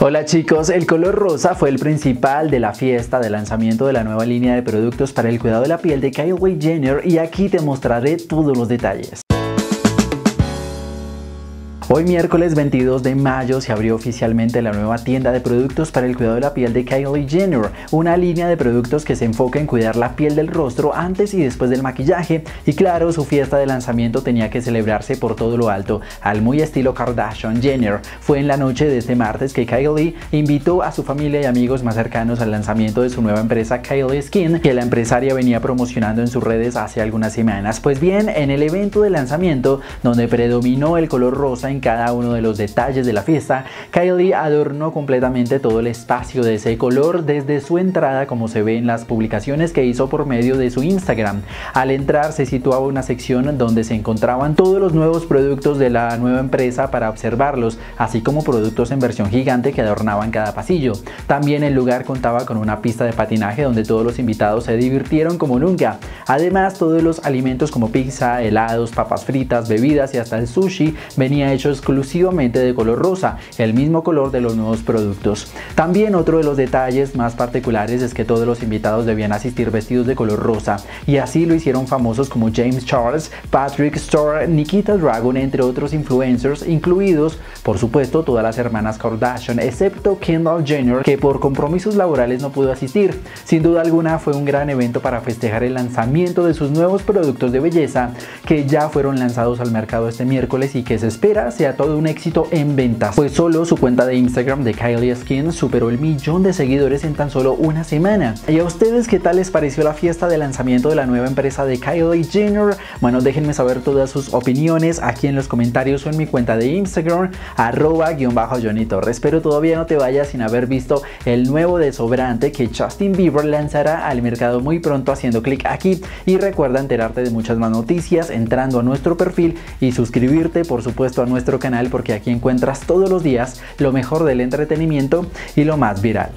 Hola chicos, el color rosa fue el principal de la fiesta de lanzamiento de la nueva línea de productos para el cuidado de la piel de Kylie Jenner y aquí te mostraré todos los detalles. Hoy miércoles 22 de mayo se abrió oficialmente la nueva tienda de productos para el cuidado de la piel de Kylie Jenner, una línea de productos que se enfoca en cuidar la piel del rostro antes y después del maquillaje y claro, su fiesta de lanzamiento tenía que celebrarse por todo lo alto, al muy estilo Kardashian Jenner. Fue en la noche de este martes que Kylie invitó a su familia y amigos más cercanos al lanzamiento de su nueva empresa Kylie Skin, que la empresaria venía promocionando en sus redes hace algunas semanas. Pues bien, en el evento de lanzamiento, donde predominó el color rosa en cada uno de los detalles de la fiesta, Kylie adornó completamente todo el espacio de ese color desde su entrada como se ve en las publicaciones que hizo por medio de su Instagram. Al entrar se situaba una sección donde se encontraban todos los nuevos productos de la nueva empresa para observarlos, así como productos en versión gigante que adornaban cada pasillo. También el lugar contaba con una pista de patinaje donde todos los invitados se divirtieron como nunca. Además, todos los alimentos como pizza, helados, papas fritas, bebidas y hasta el sushi venía hecho exclusivamente de color rosa, el mismo color de los nuevos productos. También otro de los detalles más particulares es que todos los invitados debían asistir vestidos de color rosa, y así lo hicieron famosos como James Charles, Patrick Starr, Nikita Dragon, entre otros influencers, incluidos, por supuesto, todas las hermanas Kardashian, excepto Kendall Jenner, que por compromisos laborales no pudo asistir. Sin duda alguna fue un gran evento para festejar el lanzamiento de sus nuevos productos de belleza, que ya fueron lanzados al mercado este miércoles y que se espera sea todo un éxito en ventas, pues solo su cuenta de Instagram de Kylie Skin superó el millón de seguidores en tan solo una semana. ¿Y a ustedes qué tal les pareció la fiesta de lanzamiento de la nueva empresa de Kylie Jenner? Bueno, déjenme saber todas sus opiniones aquí en los comentarios o en mi cuenta de Instagram, arroba guion bajo Johnny Torres. Pero todavía no te vayas sin haber visto el nuevo desobrante que Justin Bieber lanzará al mercado muy pronto haciendo clic aquí. Y recuerda enterarte de muchas más noticias entrando a nuestro perfil y suscribirte por supuesto a canal porque aquí encuentras todos los días lo mejor del entretenimiento y lo más viral.